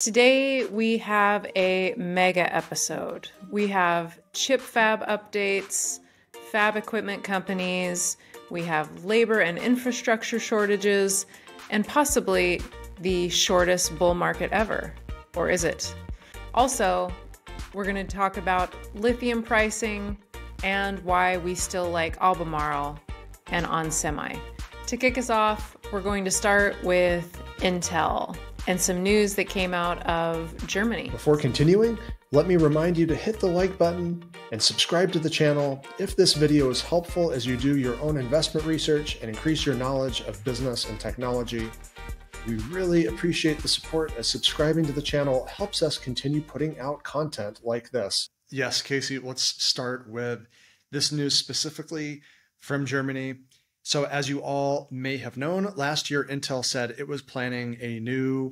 Today we have a mega episode. We have chip fab updates, fab equipment companies, we have labor and infrastructure shortages, and possibly the shortest bull market ever. Or is it? Also, we're going to talk about lithium pricing and why we still like Albemarle and onsemi. To kick us off, we're going to start with Intel and some news that came out of Germany. Before continuing, let me remind you to hit the like button and subscribe to the channel if this video is helpful as you do your own investment research and increase your knowledge of business and technology. We really appreciate the support as subscribing to the channel helps us continue putting out content like this. Yes, Casey, let's start with this news specifically from Germany. So, as you all may have known, last year Intel said it was planning a new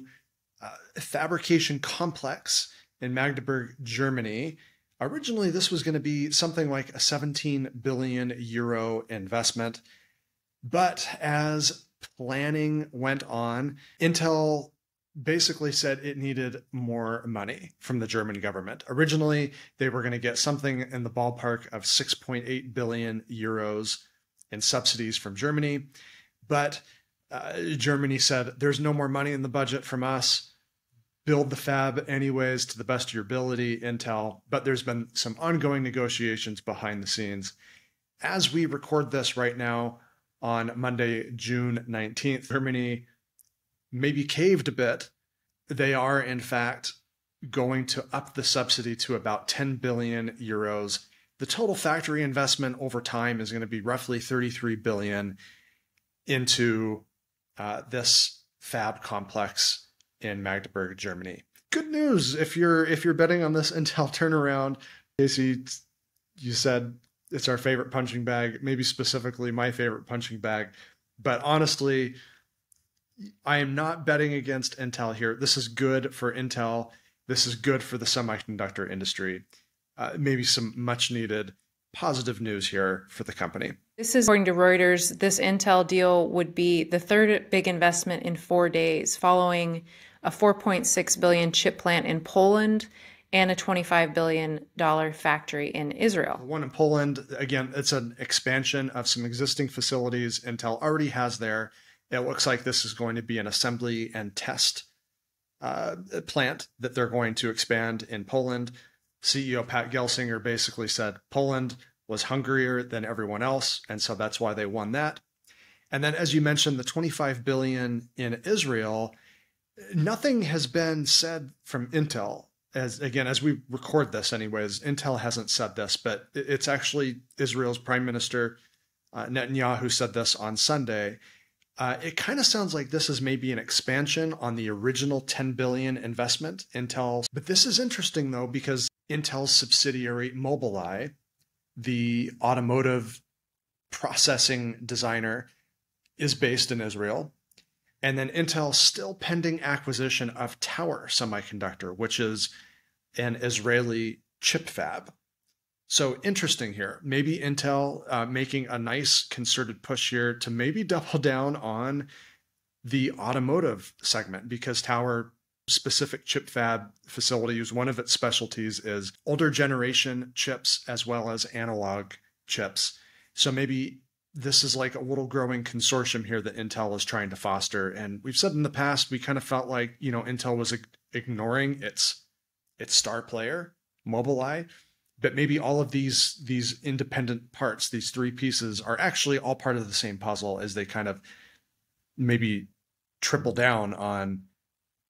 uh, fabrication complex in Magdeburg, Germany. Originally, this was going to be something like a 17 billion euro investment. But as planning went on, Intel basically said it needed more money from the German government. Originally, they were going to get something in the ballpark of 6.8 billion euros in subsidies from Germany. But uh, Germany said, there's no more money in the budget from us. Build the fab anyways to the best of your ability, Intel. But there's been some ongoing negotiations behind the scenes. As we record this right now on Monday, June 19th, Germany maybe caved a bit. They are, in fact, going to up the subsidy to about 10 billion euros the total factory investment over time is going to be roughly 33 billion into uh, this fab complex in Magdeburg, Germany. Good news if you're if you're betting on this Intel turnaround. Casey, you said it's our favorite punching bag, maybe specifically my favorite punching bag, but honestly, I am not betting against Intel here. This is good for Intel. This is good for the semiconductor industry uh, maybe some much needed positive news here for the company. This is according to Reuters. This Intel deal would be the third big investment in four days, following a 4.6 billion chip plant in Poland and a 25 billion dollar factory in Israel. One in Poland, again, it's an expansion of some existing facilities Intel already has there. It looks like this is going to be an assembly and test uh, plant that they're going to expand in Poland. CEO Pat Gelsinger basically said Poland was hungrier than everyone else, and so that's why they won that. And then, as you mentioned, the 25 billion in Israel, nothing has been said from Intel. As again, as we record this, anyways, Intel hasn't said this, but it's actually Israel's Prime Minister uh, Netanyahu said this on Sunday. Uh, it kind of sounds like this is maybe an expansion on the original 10 billion investment Intel. But this is interesting though because Intel's subsidiary Mobileye, the automotive processing designer, is based in Israel. And then Intel's still pending acquisition of Tower Semiconductor, which is an Israeli chip fab. So interesting here. Maybe Intel uh, making a nice concerted push here to maybe double down on the automotive segment because Tower specific chip fab facilities, one of its specialties is older generation chips as well as analog chips. So maybe this is like a little growing consortium here that Intel is trying to foster. And we've said in the past, we kind of felt like, you know, Intel was ignoring its its star player, Mobileye. But maybe all of these these independent parts, these three pieces, are actually all part of the same puzzle as they kind of maybe triple down on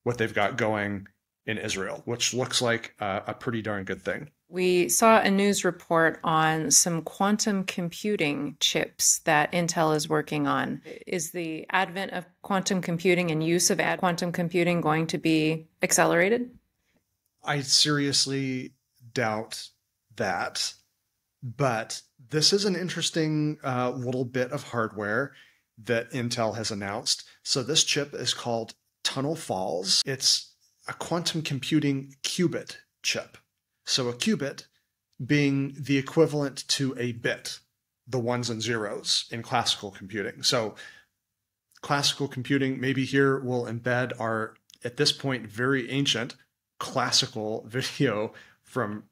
what they've got going in Israel, which looks like uh, a pretty darn good thing. We saw a news report on some quantum computing chips that Intel is working on. Is the advent of quantum computing and use of ad quantum computing going to be accelerated? I seriously doubt that. But this is an interesting uh, little bit of hardware that Intel has announced. So, this chip is called Tunnel Falls. It's a quantum computing qubit chip. So a qubit being the equivalent to a bit, the ones and zeros in classical computing. So classical computing, maybe here we'll embed our at this point, very ancient classical video from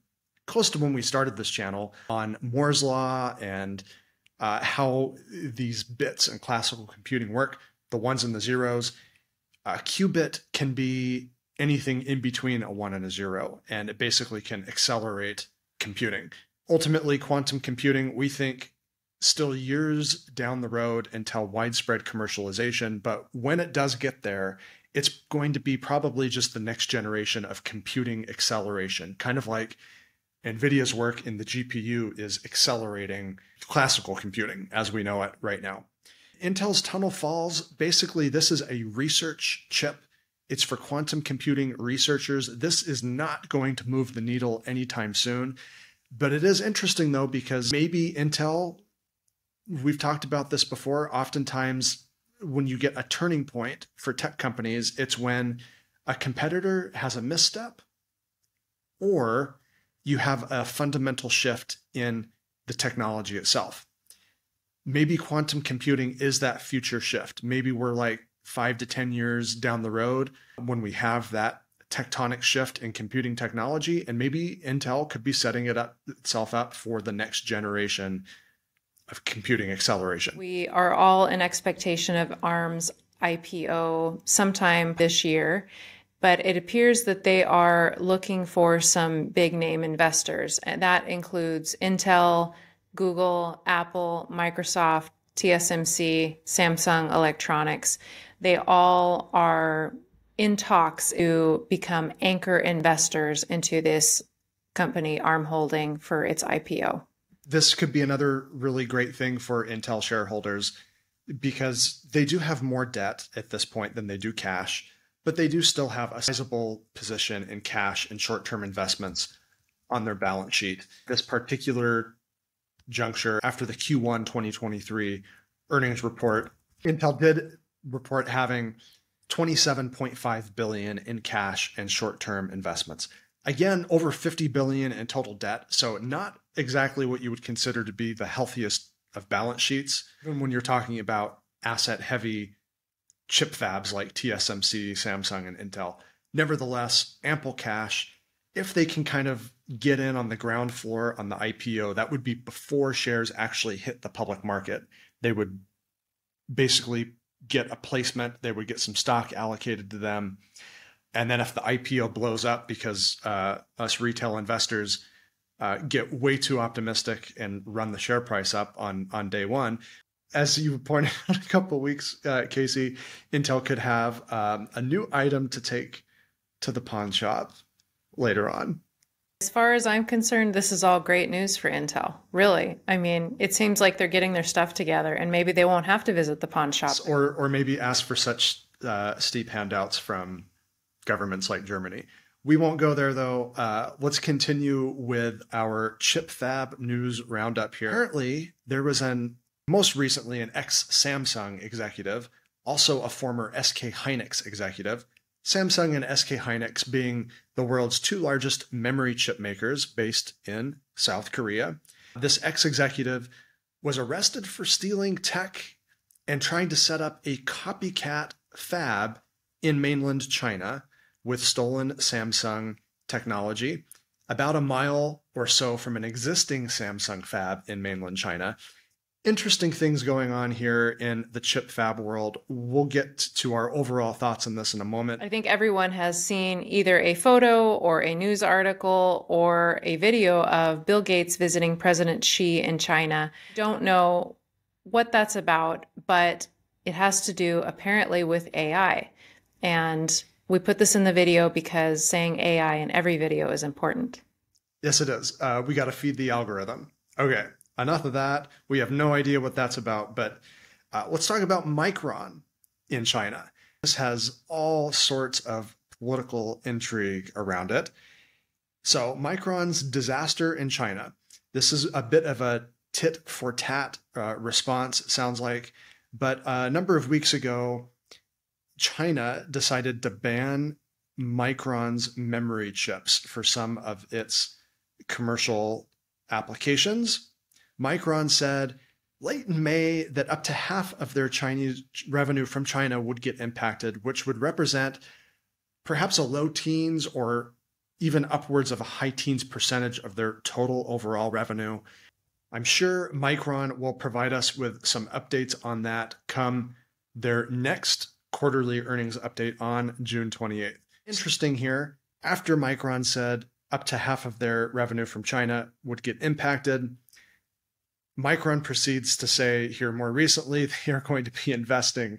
close to when we started this channel on Moore's Law and uh, how these bits in classical computing work, the ones and the zeros. A qubit can be anything in between a one and a zero, and it basically can accelerate computing. Ultimately, quantum computing, we think, still years down the road until widespread commercialization. But when it does get there, it's going to be probably just the next generation of computing acceleration, kind of like NVIDIA's work in the GPU is accelerating classical computing as we know it right now. Intel's Tunnel Falls, basically, this is a research chip. It's for quantum computing researchers. This is not going to move the needle anytime soon. But it is interesting, though, because maybe Intel, we've talked about this before, oftentimes when you get a turning point for tech companies, it's when a competitor has a misstep or you have a fundamental shift in the technology itself. Maybe quantum computing is that future shift. Maybe we're like five to 10 years down the road when we have that tectonic shift in computing technology. And maybe Intel could be setting it up itself up for the next generation of computing acceleration. We are all in expectation of ARM's IPO sometime this year but it appears that they are looking for some big name investors. And that includes Intel, Google, Apple, Microsoft, TSMC, Samsung Electronics. They all are in talks to become anchor investors into this company, ARM Holding, for its IPO. This could be another really great thing for Intel shareholders because they do have more debt at this point than they do cash but they do still have a sizable position in cash and short term investments on their balance sheet. This particular juncture, after the Q1 2023 earnings report, Intel did report having 27.5 billion in cash and short-term investments. Again, over 50 billion in total debt, so not exactly what you would consider to be the healthiest of balance sheets. Even when you're talking about asset heavy chip fabs like TSMC, Samsung, and Intel. Nevertheless, ample cash. If they can kind of get in on the ground floor on the IPO, that would be before shares actually hit the public market. They would basically get a placement, they would get some stock allocated to them. And then if the IPO blows up because uh, us retail investors uh, get way too optimistic and run the share price up on on day one, as you pointed out a couple weeks, uh, Casey, Intel could have um, a new item to take to the pawn shop later on. As far as I'm concerned, this is all great news for Intel. Really, I mean, it seems like they're getting their stuff together, and maybe they won't have to visit the pawn shop, or or maybe ask for such uh, steep handouts from governments like Germany. We won't go there though. Uh, let's continue with our chip fab news roundup here. Apparently, there was an most recently an ex Samsung executive, also a former SK Hynix executive. Samsung and SK Hynix being the world's two largest memory chip makers based in South Korea. This ex executive was arrested for stealing tech and trying to set up a copycat fab in mainland China with stolen Samsung technology, about a mile or so from an existing Samsung fab in mainland China interesting things going on here in the chip fab world. We'll get to our overall thoughts on this in a moment. I think everyone has seen either a photo or a news article or a video of Bill Gates visiting President Xi in China. Don't know what that's about, but it has to do apparently with AI. And we put this in the video because saying AI in every video is important. Yes, it is. Uh, we got to feed the algorithm. Okay, enough of that. We have no idea what that's about. But uh, let's talk about Micron in China. This has all sorts of political intrigue around it. So, Micron's disaster in China. This is a bit of a tit for tat uh, response, sounds like. But a number of weeks ago, China decided to ban Micron's memory chips for some of its commercial applications. Micron said late in May that up to half of their Chinese revenue from China would get impacted, which would represent perhaps a low teens or even upwards of a high teens percentage of their total overall revenue. I'm sure Micron will provide us with some updates on that come their next quarterly earnings update on June 28th. Interesting here, after Micron said up to half of their revenue from China would get impacted, Micron proceeds to say here more recently they are going to be investing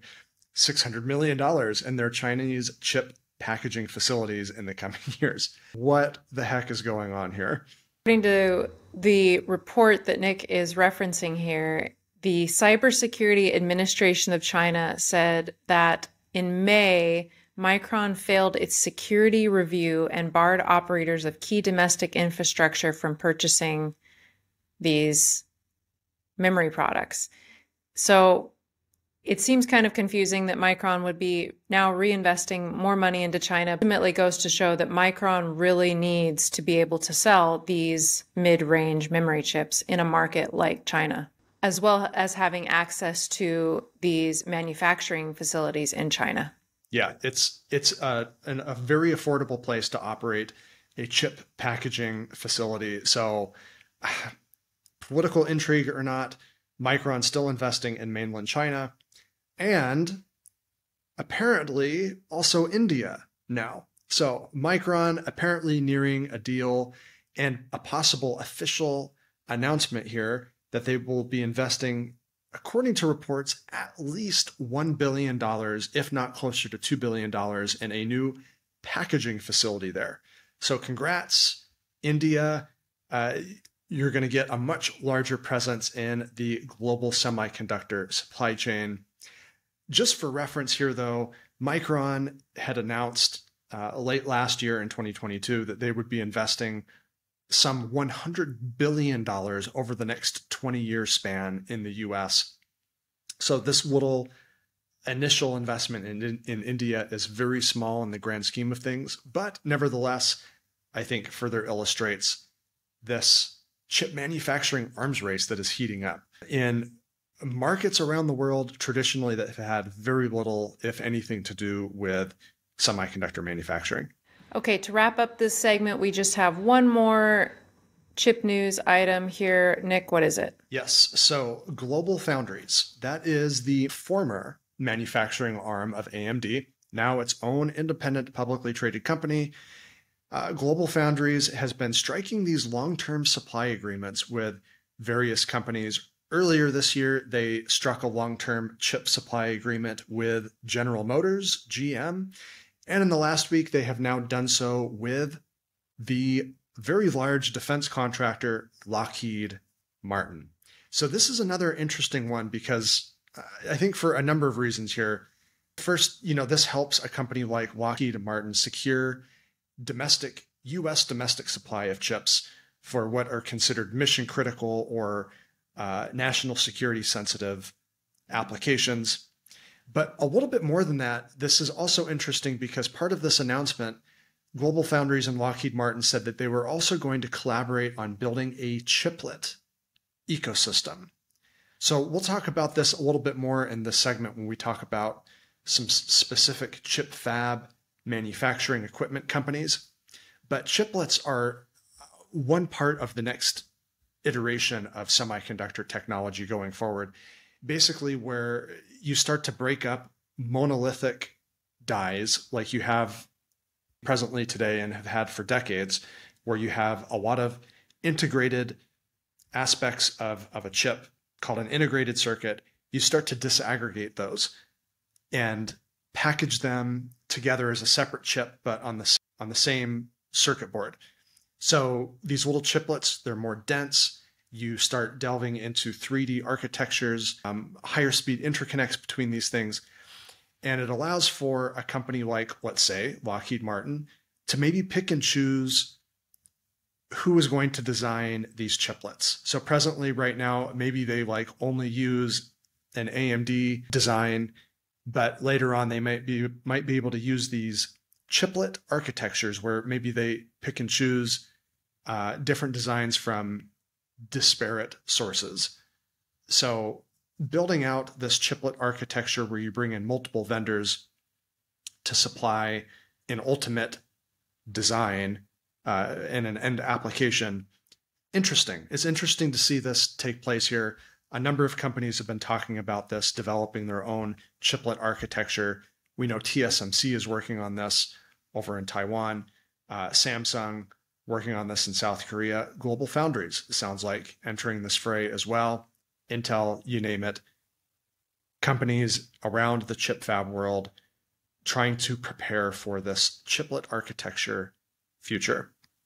$600 million in their Chinese chip packaging facilities in the coming years. What the heck is going on here? According to the report that Nick is referencing here, the Cybersecurity Administration of China said that in May, Micron failed its security review and barred operators of key domestic infrastructure from purchasing these memory products. So it seems kind of confusing that Micron would be now reinvesting more money into China. Ultimately goes to show that Micron really needs to be able to sell these mid-range memory chips in a market like China, as well as having access to these manufacturing facilities in China. Yeah, it's it's a, an, a very affordable place to operate a chip packaging facility. So, political intrigue or not, Micron's still investing in mainland China and apparently also India now. So Micron apparently nearing a deal and a possible official announcement here that they will be investing, according to reports, at least $1 billion, if not closer to $2 billion, in a new packaging facility there. So congrats, India. Uh, you're going to get a much larger presence in the global semiconductor supply chain. Just for reference here, though, Micron had announced uh, late last year in 2022 that they would be investing some $100 billion over the next 20 year span in the US. So this little initial investment in, in India is very small in the grand scheme of things, but nevertheless, I think further illustrates this chip manufacturing arms race that is heating up. In markets around the world traditionally that have had very little, if anything, to do with semiconductor manufacturing. Okay, to wrap up this segment, we just have one more chip news item here. Nick, what is it? Yes. So, Global Foundries, that is the former manufacturing arm of AMD, now its own independent publicly traded company. Uh, Global Foundries has been striking these long term supply agreements with various companies Earlier this year, they struck a long term chip supply agreement with General Motors, GM. And in the last week, they have now done so with the very large defense contractor, Lockheed Martin. So, this is another interesting one because uh, I think for a number of reasons here. First, you know, this helps a company like Lockheed Martin secure domestic, US domestic supply of chips for what are considered mission critical or uh, national security sensitive applications. But a little bit more than that, this is also interesting because part of this announcement, Global Foundries and Lockheed Martin said that they were also going to collaborate on building a chiplet ecosystem. So we'll talk about this a little bit more in this segment when we talk about some specific chip fab manufacturing equipment companies. But chiplets are one part of the next iteration of semiconductor technology going forward. Basically, where you start to break up monolithic dies like you have presently today and have had for decades, where you have a lot of integrated aspects of, of a chip called an integrated circuit. You start to disaggregate those and package them together as a separate chip, but on the on the same circuit board. So these little chiplets, they're more dense. You start delving into 3D architectures, um, higher speed interconnects between these things. And it allows for a company like, let's say, Lockheed Martin to maybe pick and choose who is going to design these chiplets. So presently, right now, maybe they like only use an AMD design, but later on they might be might be able to use these chiplet architectures where maybe they pick and choose uh, different designs from disparate sources. So building out this chiplet architecture where you bring in multiple vendors to supply an ultimate design uh, in an end application. Interesting. It's interesting to see this take place here. A number of companies have been talking about this, developing their own chiplet architecture. We know TSMC is working on this over in Taiwan. Uh, Samsung working on this in South Korea. Global Foundries sounds like entering this fray as well. Intel, you name it. Companies around the chip fab world trying to prepare for this chiplet architecture future.